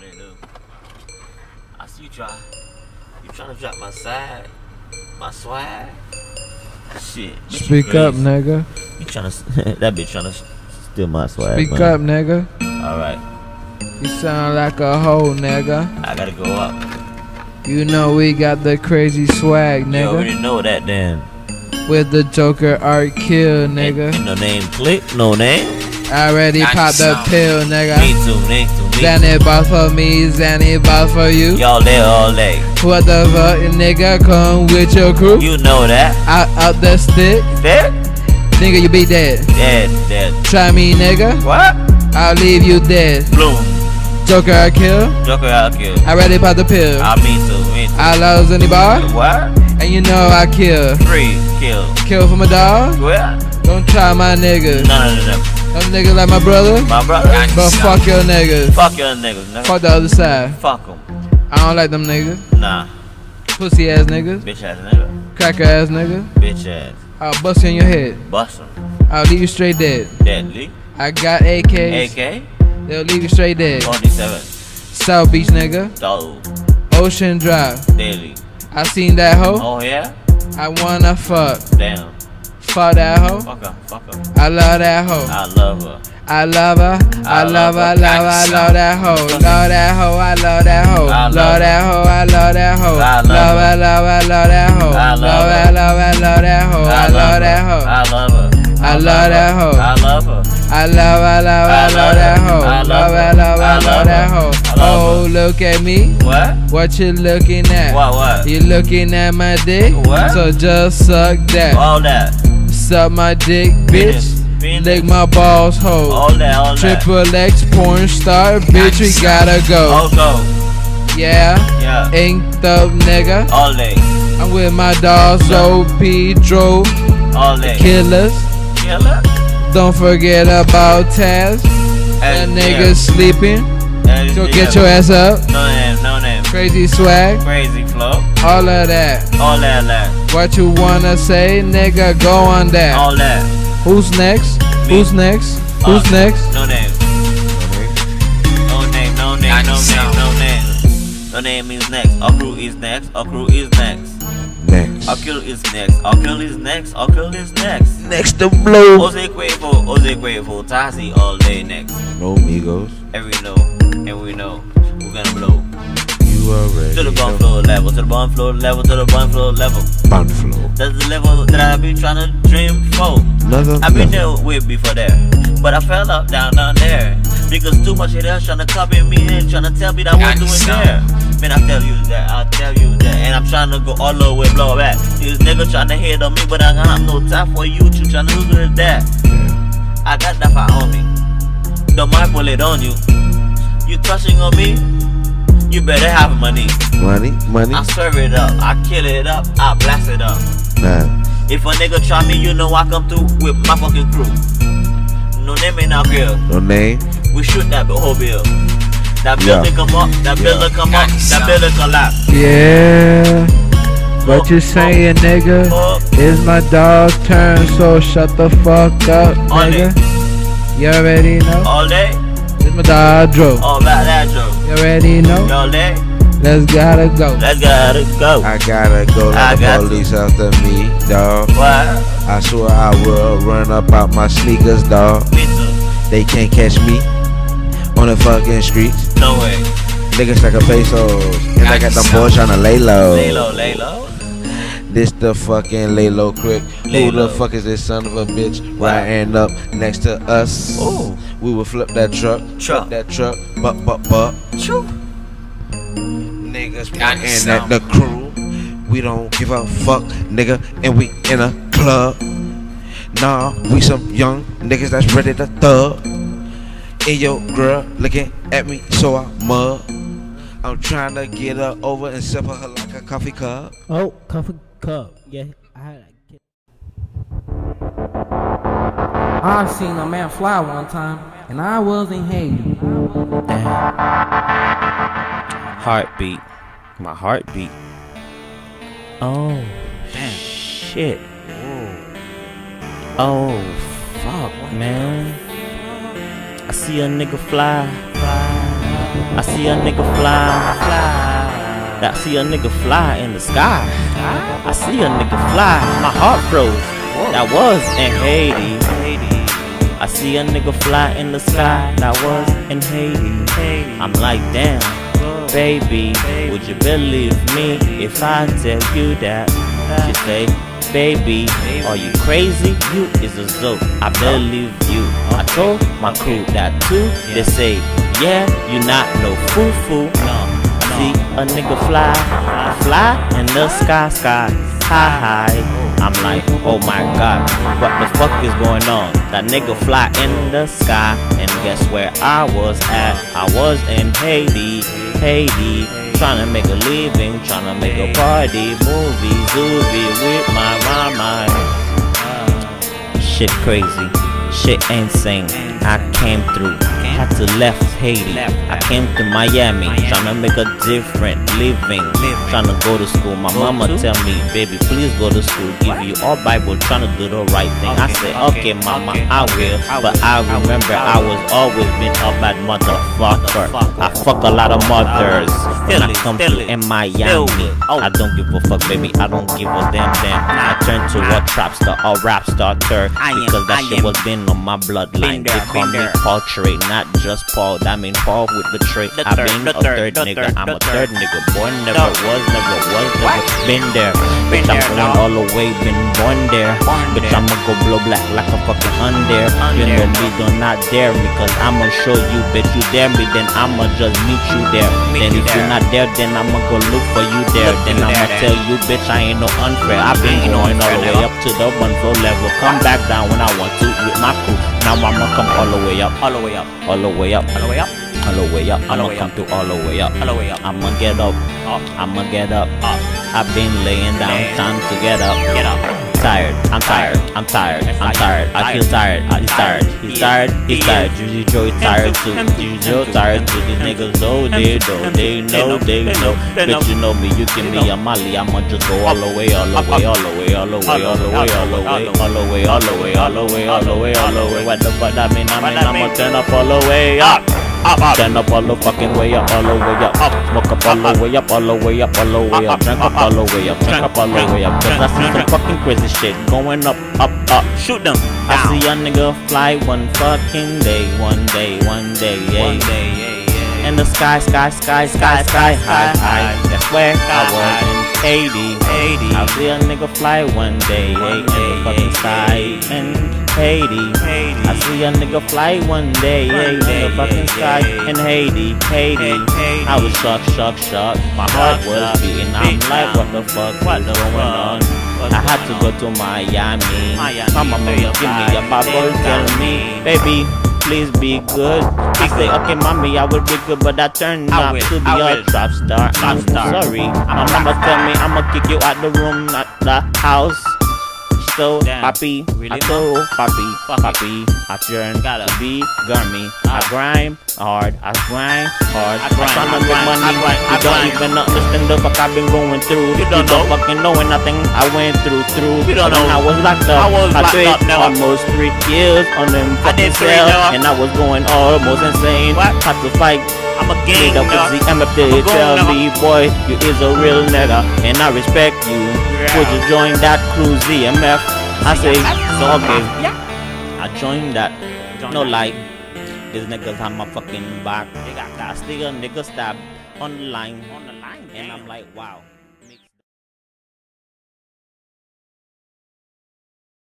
they do. I see you try. You trying to drop my side, my swag. Shit. Speak up, nigga. You trying to? that bitch trying to steal my swag. Speak man. up, nigga. All right, You sound like a hoe, nigga. I gotta go up. You know we got the crazy swag, nigga. You already know that, then. With the Joker art kill, nigga. Ain't no name click, no name. I already Got popped the pill, nigga. me too, me too. Zanny ball for me, Zanny ball for you. Y'all there all day. What the fuck, nigga? Come with your crew. You know that. Out, out the stick, Dead? nigga, you be dead. Dead, dead. Try me, nigga. What? I'll leave you dead. Bloom. Joker art kill. Joker out kill. I already popped the pill. I me too, me too. I love Zanny bar, What? and you know I kill. Free, kill. Kill for my dog. Well, Don't try my niggas. none of them. Them niggas like my brother, My brother. but fuck your niggas. Fuck your niggas, nigga. Fuck the other side. Fuck them. I don't like them niggas. Nah. Pussy ass niggas. Bitch ass nigga. Cracker ass niggas. Bitch ass. I'll bust you in your head. Bust 'em. I'll leave you straight dead. Deadly. I got AKs. AK. They'll leave you straight dead. 47. South Beach nigga. Dog. Ocean Drive. Daily. I seen that hoe. Oh yeah? I wanna fuck. Damn. Fuck that hoe. Fuck her. Fuck her. I love that hoe. I love her. I love her. I love her. I love her. I love that hoe. Love that hoe. I love that hoe. Love that hoe. I love that hoe. I love her. Love her. Love that hoe. I love her. Love her. Love that hoe. I love that hoe. I love her. I love that hoe. I love her. I love, I love, I love that hoe. I love I love, I love that hoe. Oh, look at me. What? What you looking at? What? What? You looking at my dick? What? So just suck that. All that. Suck my dick, bitch. Penis. Lick my balls, hoe. All that. All that. Triple X porn star, bitch. We gotta go. All go. Yeah, Yeah. inked up nigga. All day. I'm with my dogs, Zo, Pedro, All day. killers. Killer. Don't forget about Taz. That nigga sleeping. Yeah. get your ass up. No name. No name. Crazy swag, Crazy flow. all of that. All that. That. What you wanna say, nigga? Go on that. All that. Who's next? Me. Who's next? Who's Uh, next? No name. No name. No name. No name. No name. No name is next. Our crew is next. Our crew is next. Next. Our kill is next. Our kill is next. Our kill is next. Next to blow. Jose Quavo, Jose Quavo, Tazi all day next. No Migos. And we know, and we know, we're gonna blow. Already To the know. floor level, to the bottom floor level, to the bottom floor level. Bun flow. That's the level that I've been trying to dream for. Another I've been level. there with before there, but I fell up down down there. Because too much of that trying to copy me and trying to tell me that was doing there. Man, I tell you that, I tell you that, and I'm trying to go all the way blow back. These niggas trying to hit on me, but I got no time for you. You trying to lose with that. I got that fire on me. Don't mind pull it on you. You touching on me? You better have money. Money, money. I serve it up, I kill it up, I blast it up. Nah. If a nigga try me, you know I come through with my fucking crew. No name in our grill. No name. We shoot that whole bill. That Yeah. building come up, that Yeah. building come up, that building collapse. Yeah. What you saying, nigga? Fuck. It's my dog's turn, so shut the fuck up, nigga. You already know. All day, It's my dog, Dro. all about that joke. You already know. All day, Let's gotta go. let's gotta go. I gotta go I like the got to. police after me, dawg. What? I swear I will run up out my sneakers, dawg. Me too. They can't catch me on the fucking streets. No way. Niggas like a pesos. And I got them boys tryna lay low. Lay low, lay low. This the fucking lay low quick. Lay Who low. the fuck is this son of a bitch riding up next to us? Ooh. We will flip that truck, Truck. flip that truck, but but but Choo. niggas pointing at the crew. We don't give a fuck, nigga, and we in a club. Nah, we some young niggas that's ready to thug. And your girl looking at me, so I mug. I'm trying to get her over and sip her like a coffee cup. Oh, coffee cup. Yeah, I had. I seen a man fly one time, and I wasn't hating. Heartbeat. My heartbeat. Oh, shit. Oh, fuck, man. I see a nigga fly. fly. I see a nigga fly, fly. I see a nigga fly in the sky. I see a nigga fly. My heart froze. That was in Haiti. I see a nigga fly in the sky. That was in Haiti. I'm like, damn, baby, would you believe me if I tell you that? She say, baby, are you crazy? You is a joke. I believe you. I told my crew that too. They say, yeah, you not no foo foo. I see a nigga fly, fly in the sky, sky, high. I'm like, oh my god, what the fuck is going on? That nigga fly in the sky, and guess where I was at? I was in Haiti, Haiti, trying to make a living, trying to make a party, movie, zoovie with my mama. Shit crazy, shit insane. I came through, had to left Haiti. I came to Miami, trying to make a different living, trying to go to school. My mama tell me, baby, please go to school. Give you all Bible, trying to do the right thing. I said, okay, mama, I will. But I remember I was always been a bad motherfucker. I fuck a lot of mothers. When I come to in Miami, I don't give a fuck, baby. I don't give a damn damn. I turn to a trap star, a rap starter, because that shit was been on my bloodline. They call me Paul Trey, not just Paul. That mean Paul with the trait. I've been a third nigga. I'm a third nigga. Born never was, never was, never been there. Bitch, I'm going all the way, been born there. Bitch, I'ma go blow black like a fucking under. You know me, do not dare me, cause I'ma show you, bitch, you dare me, then I'ma just meet you there. Then if you're not there, then I'ma go look for you there. Then I'ma tell you, bitch, I ain't no unfair. I've been going all the way up to the one floor level. Come back down when I want to with my crew. Now I'ma come all the way up, all the way up, all the way up, all the way up. All the way up, I'ma come through all the way up. All the way up. I'ma get up, I'ma get up. I've been laying down, time to get up. Get up. Tired, I'm tired, I'm tired, I'm tired. I feel tired, he's tired, he's tired, he's tired. Juicy Joey tired too, Juicy Joe tired too. These niggas know they know, they know, they know. Bitch, you know me, you give me a molly, I'ma just go all the way, all the way, all the way, all the way, all the way, all the way, all the way, all the way, all the way, all the way, all the way. What the fuck that mean? I mean I'ma turn up all the way up. Up, up. Turn up all the fucking way up, all the way up, up. Smoke up all the ah, ah. way up, all the way up, all the way up. Drink up all the way up, drink up all the way up. Cause I see some fucking crazy shit going up, up, up. Shoot them. I see a nigga fly one fucking day, one day, one day, yeah. One day, yeah, yeah. In the sky, sky, sky, sky, sky, high, high. That's where I was in Haiti. Haiti. I see a nigga fly one day, in the fucking sky in Haiti. I see a nigga fly one day, in the fucking sky in Haiti, Haiti. I was shocked, shocked, shocked. My heart was beating. I'm like, what the fuck is going on? I had to go to Miami. My mama give me a Bible, tell me, baby. Please be good. I say, okay, mommy, I will be good, but I turned out to be a trap star. I'm sorry. My mama tell me I'ma kick you out the room, not the house. So, papi, I told papi, papi, I turn gotta be gummy. I ah. grind hard, I grind hard. I tryna make money. You don't even understand the fuck I've been going through. You don't fucking know nothing I went through. Through. You don't know. I was locked up. I was locked up. now. Almost three years on them fucking cells, and I was going almost insane. Had to fight. I'm a gang nigga MF tell me, boy, you is a real nigga, and I respect you. Would you join that crew, ZMF? I say, so okay. I joined that. No like, these niggas have my fucking back. They got that still nigga stab on the line, on the line, and I'm like, wow.